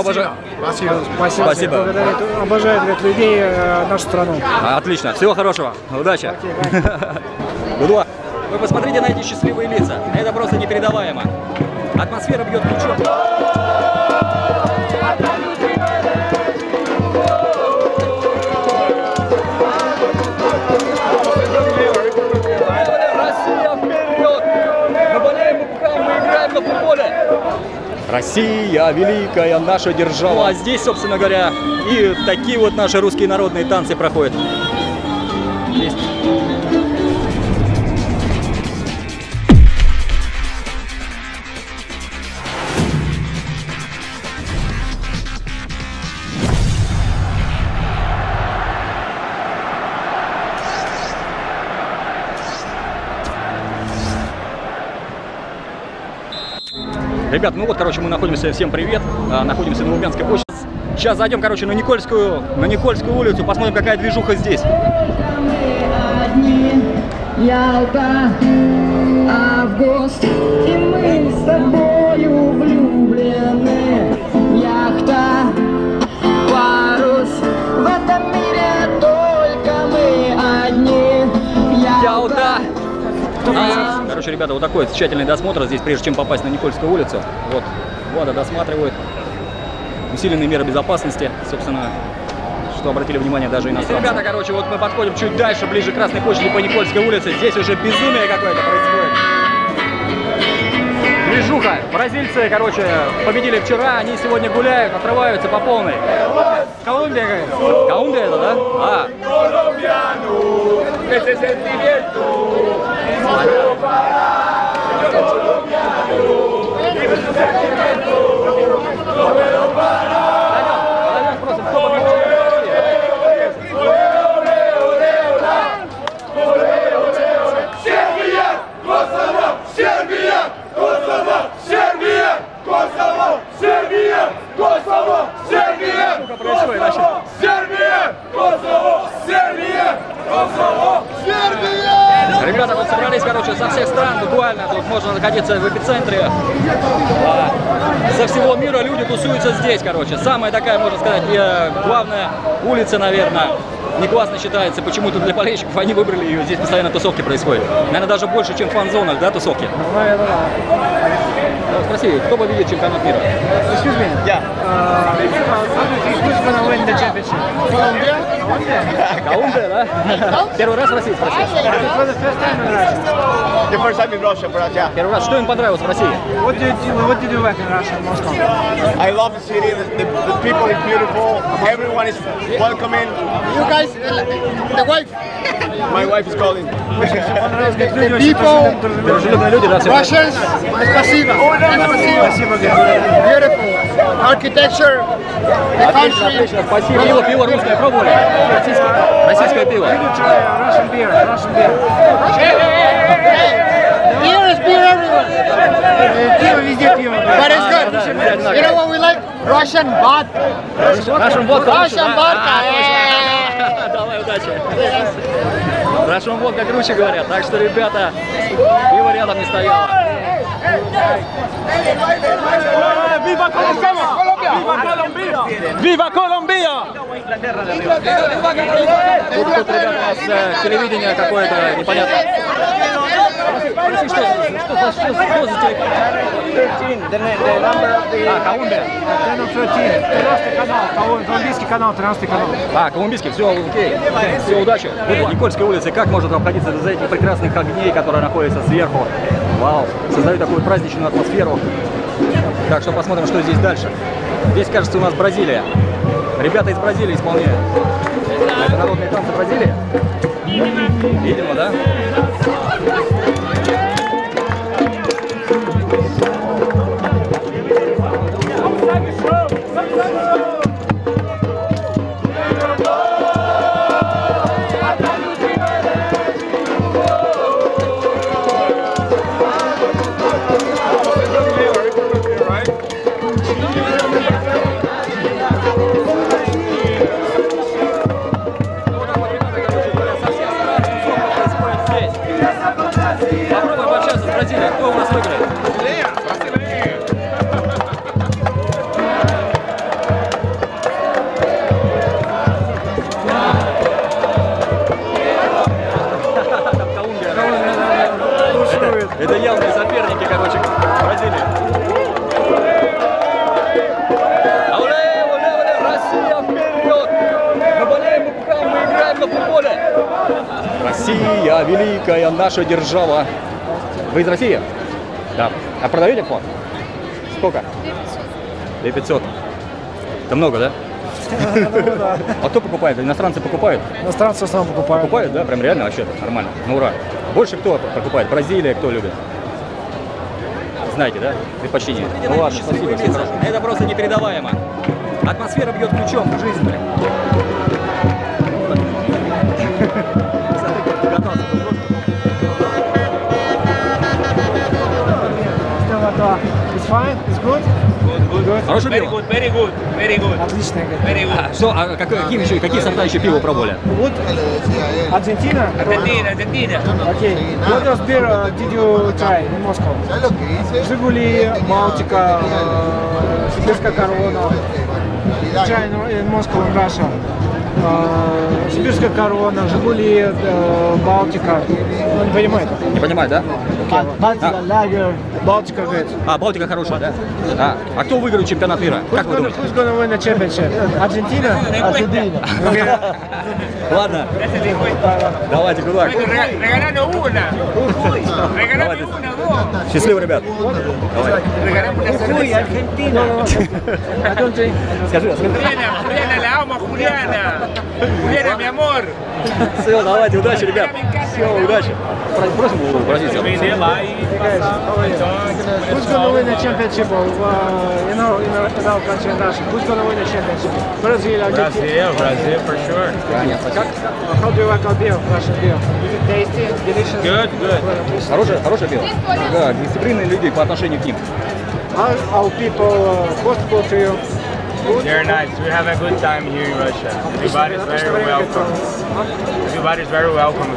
обожаю. Спасибо. Спасибо. Спасибо. Благодарю. Обожаю говорит, людей, э, нашу страну. Отлично. Всего хорошего. Удачи. Гудуа. Вы посмотрите на эти счастливые лица. Это просто непередаваемо. Атмосфера бьет ключом. Россия, великая наша держава. Ну, а здесь, собственно говоря, и такие вот наши русские народные танцы проходят. Здесь. Ребят, ну вот, короче, мы находимся, всем привет, а, находимся на Лубянской площади. Сейчас зайдем, короче, на Никольскую, на Никольскую улицу, посмотрим, какая движуха здесь. август И мы с тобою влюблены Короче, ребята, вот такой тщательный досмотр здесь, прежде чем попасть на Никольскую улицу. Вот, Влада досматривает. Усиленные меры безопасности, собственно, что обратили внимание даже иностранцы. Ребята, короче, вот мы подходим чуть дальше, ближе к Красной площади по Никольской улице. Здесь уже безумие какое-то происходит. Движуха. Бразильцы, короче, победили вчера, они сегодня гуляют, отрываются по полной. Колумбия, говорит. Колумбия это, да? А, sentimiento, ese sentimiento, solo para los colombianos, ese sentimiento, no puedo parar. Эпицентре. А, со всего мира люди тусуются здесь, короче. Самая такая, можно сказать, главная улица, наверное. Не классно считается, почему-то для болельщиков они выбрали ее. Здесь постоянно тусовки происходят. Наверное, даже больше, чем в фан-зонах, да, тусовки? Наверное, да. Спроси, кто победит чемпионат мира? Excuse me. Я. Uh, who's gonna win the championship? Colombia? Колумбия, да? Первый раз в России спросил. For the first time in Russia. The first time in Russia, for us, yeah. Первый раз. Что им понравилось в России? What did you what did you like in Russia, Moscow? I love the city. The, the, the people is beautiful. Everyone is welcoming. You guys, the wife. My wife is calling. The people, Дружелюбные люди, да, все. Russians, спасибо. Спасибо, говорит. Beautiful. Architecture. The Отлично, отлично, спасибо. Пиво, пиво русское пробовали? Российское, российское пиво. Russian beer, Russian beer. Beer is beer everywhere. Пиво везде пиво. But it's good. You know what we like? Russian vodka. Russian водка. лучше, Russian да? vodka. А, Давай, удачи. Russian водка круче говорят, так что, ребята, пиво рядом не стояло. Viva Colombia. ¡Viva Colombia! Тут, тут, у нас э, телевидение какое-то непонятно. Колумбийский канал, 13 канал. А, колумбийский, все, окей. Все, удачи. Никольской улице, как можно обходиться без этих прекрасных огней, которые находятся сверху? Вау, создают такую праздничную атмосферу. Так что посмотрим, что здесь дальше. Здесь, кажется, у нас Бразилия. Ребята из Бразилии исполняют. Это народные танцы Бразилии? Видимо, да? Наша держава. Вы из России? Да. А продаете фон? Сколько? 2500. Это много, да? А кто покупает? Иностранцы покупают? Иностранцы в основном покупают. Покупают, да? Прям реально вообще нормально. Ну ура. Больше кто покупает? Бразилия, кто любит? Знаете, да? Предпочтение. Ну ладно, спасибо. Это просто непередаваемо. Атмосфера бьет ключом в жизнь, блин. Хорошее Very пиво? good, very good, very good, Отлично. говорит. very good. А, что, а как- какие, еще, какие сорта еще пива пробовали? What? Argentina? Argentina, Argentina. Okay. What else beer uh, did you try in Moscow? Жигули, Балтика, э, Сибирская корона. Try in, in Moscow, in Russia. Э, Сибирская корона, Жигули, э, Балтика. Ну, не понимаете? Не понимаю, да? Балтика, Лагер, Балтика, говорит. А, Балтика хорошая, да? А, а кто выиграет чемпионат мира? Как вы Who's думаете? who's gonna win the championship? Argentina? Argentina. Ладно, давайте, кулак. Rega- Regalanos una. Давайте. Счастливо, ребят. Давай. Скажи. Все, давайте, удачи, ребят. Все, удачи. Просим e you? Who's gonna win the championship of, uh, you know, in our, country in Russia? Who's gonna win the championship? Brazil, Argentina. Brazil, Brazil for sure. How do you like our beer, Russian beer? Is it tasty? Good, good. Хорошее, хорошее пиво? Да, дисциплинные люди по отношению к ним. How our people uh, hospitable to you? They're nice. We have a good time here in Russia. Everybody's very welcome. Everybody's very welcome.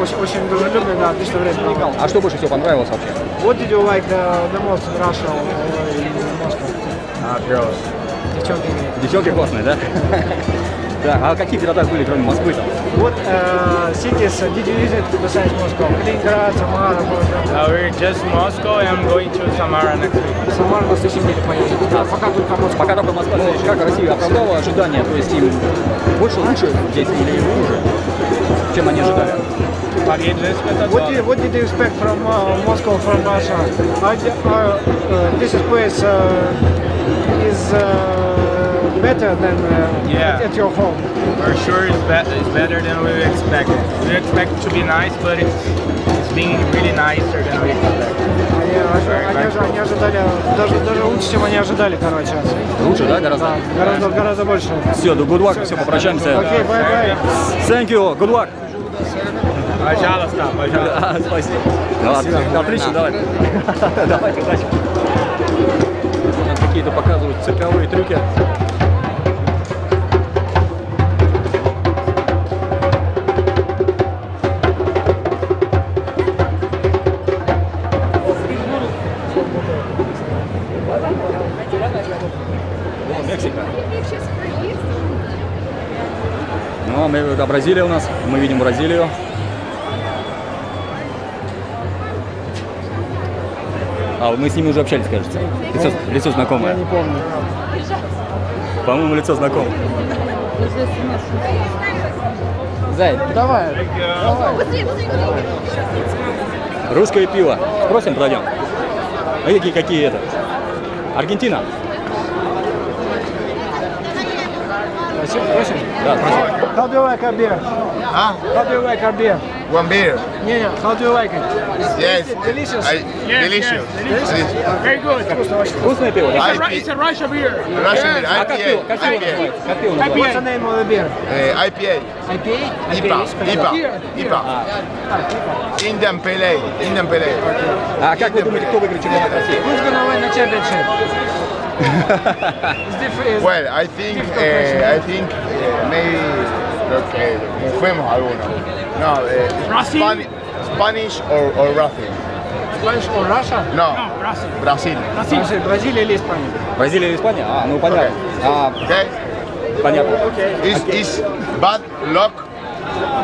Очень, очень дружелюбно, да, отлично время провел. А что больше всего понравилось вообще? What did you like the, the most in Russia or in Moscow? Uh, girls. Девчонки. Девчонки классные, да? Да, а в каких городах были, кроме Москвы там? What uh, cities uh, did you visit besides Moscow? Leningrad, Samara, Uh, we're just Moscow and I'm going to Samara next week. Самара на следующей неделе поедем. А пока только Москва. Пока только Москва, ну, как Россия оправдала ожидания, то есть им больше лучше здесь или хуже, чем они ожидали? Paguei 250 What did, what did you expect from uh, Moscow, from Russia? Are, the- are, uh, this place uh, is uh, better than uh, Yeah. at, at your home. For sure, it's, be- it's better than we expected. We expect to be nice, but it's it's being really nicer than we expected. Они, они, ожи- они ожидали даже, даже лучше, чем они ожидали, короче. Лучше, да, гораздо? Да, гораздо, гораздо больше. Все, до good luck, все, попрощаемся. Окей, bye-bye. Thank you, good luck. Пожалуйста, пожалуйста. Да, спасибо. Ну, от- отлично, давай. Давайте, удачи. Какие-то показывают цирковые трюки. Ну, мы, да, Бразилия у нас. Мы видим Бразилию. А, мы с ними уже общались, кажется. Лицо, лицо знакомое. Я не помню. По-моему, лицо знакомое. Зай, Давай. русское пиво. Спросим, пройдем. А какие, какие это? Аргентина? Спросим, спросим. Да, спросим. How do you like our beer? Huh? How do you like our beer? One beer. Не, не, how do you like it? Yes. Delicious. I, delicious. Delicious. Very good. Вкусное пиво, да? It's a Russia beer. Russian beer. А как пиво? IPA. Как пиво IPA. называется? Как пиво What's the называется? name of the beer? Eh, IPA. IPA? IPA. IPA. IPA. Indian Pale Ale. Indian Pale Ale. А как вы думаете, кто выиграет чемпионат России? Who's gonna win the championship? it's different. Well, I think, eh, I think eh, maybe creo que fuimos alguno. No, eh, Brazil? Spani- Spanish or, or Racing. Spanish or Russia? No, No, Brazil. Brasil. Бразилия, Бразилия или Испания? Бразилия или Испания? А, ну понятно. А, Okay? понятно. It's, it's bad luck.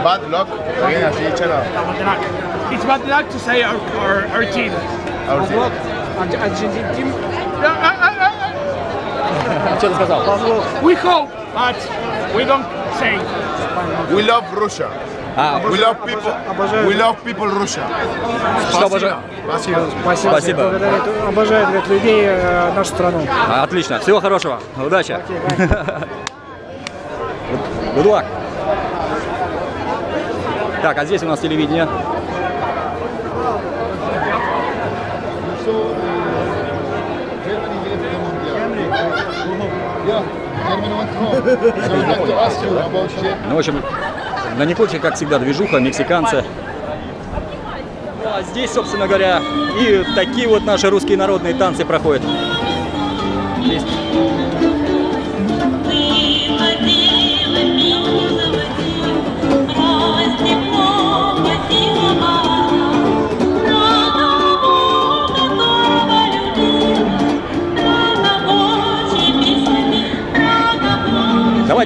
Bad luck. Bien así, chalo. It's bad luck to say our, our, our team. Our team. Павлов, Арж- Аргентин, Тим, Uh, Что ты сказал? We hope, but we don't say. We love Russia. А, We love people. Обожаю. We love people Russia. что обожаю? Спасибо. Спасибо. Спасибо. Благодарю. Обожаю говорит, людей, э, нашу страну. А, Отлично. Всего хорошего. Удачи. Окей. Good luck. Так, а здесь у нас телевидение. Ну, в общем, на Никольче, как всегда, движуха, мексиканцы. Ну, а здесь, собственно говоря, и такие вот наши русские народные танцы проходят. Здесь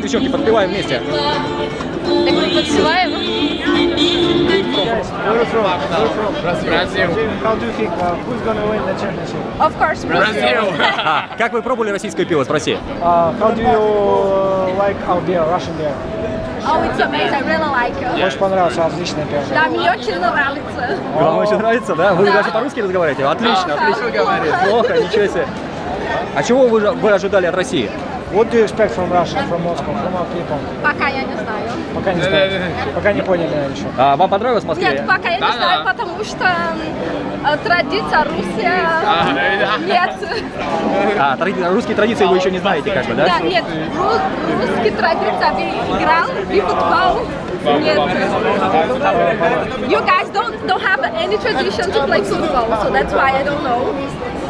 девчонки, подпеваем вместе. Так мы the championship? Of course, Brazil. А, как вы пробовали российское пиво, спроси. Uh, how do you uh, like our beer, Russian beer? Oh, it's amazing. I really like it. Очень понравился, отличное пиво. Да, мне очень нравится. Вам очень нравится, да? Вы Да. даже по-русски разговариваете? Отлично, отлично. Плохо, ничего себе. А чего вы, вы ожидали от России? What do you expect from Russia, from Moscow, from our people? Пока я не знаю. Пока не знаете. Пока не поняли еще. А, вам понравилось в Москве? Нет, пока я не знаю, потому что э, традиция Руссия нет. А, тради- русские традиции вы еще не знаете, как бы, да? Да, нет, ру- русские традиции. Играл и футбол? Нет. You guys don't don't have any tradition to play football, so that's why I don't know.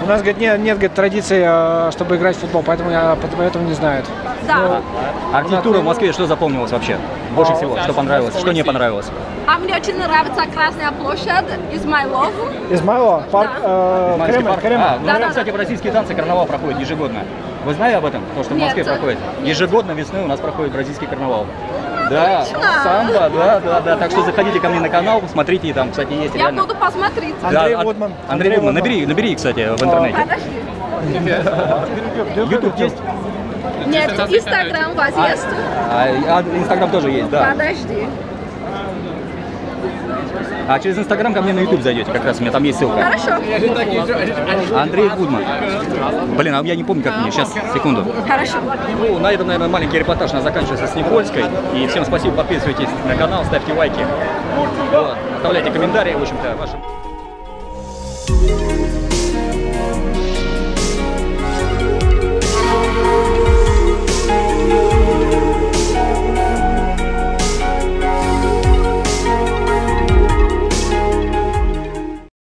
У нас, говорит, нет, нет говорит, традиции, э, чтобы играть в футбол, поэтому я поэтому не знают. Да. Архитектура в Москве что запомнилось вообще? Больше всего, что понравилось, что не понравилось? А мне очень нравится Красная площадь из My Love. Измайлова, парк, э, Майский Кремль, парк? Кремль. А, ну, Да-да-да. кстати, бразильские танцы карнавал проходит ежегодно. Вы знали об этом? То, что в Нет. Москве проходит? Ежегодно весной у нас проходит бразильский карнавал. Да, самбо, да, да, да. Так что заходите ко мне на канал, смотрите, там, кстати, есть Я реально. буду посмотреть. Андрей от- Вудман. Андрей Андрей Вудман. Вудман. Набери, набери, кстати, в интернете. Подожди. Ютуб есть? Нет, Инстаграм у вас есть? Инстаграм тоже есть, да. Подожди. А через Инстаграм ко мне на Ютуб зайдете, как раз у меня там есть ссылка. Хорошо. Андрей Гудман. Блин, а я не помню, как мне. Сейчас, секунду. Хорошо. Ну, на этом, наверное, маленький репортаж у нас заканчивается с Никольской. И всем спасибо, подписывайтесь на канал, ставьте лайки. Вот, оставляйте комментарии, в общем-то, ваши...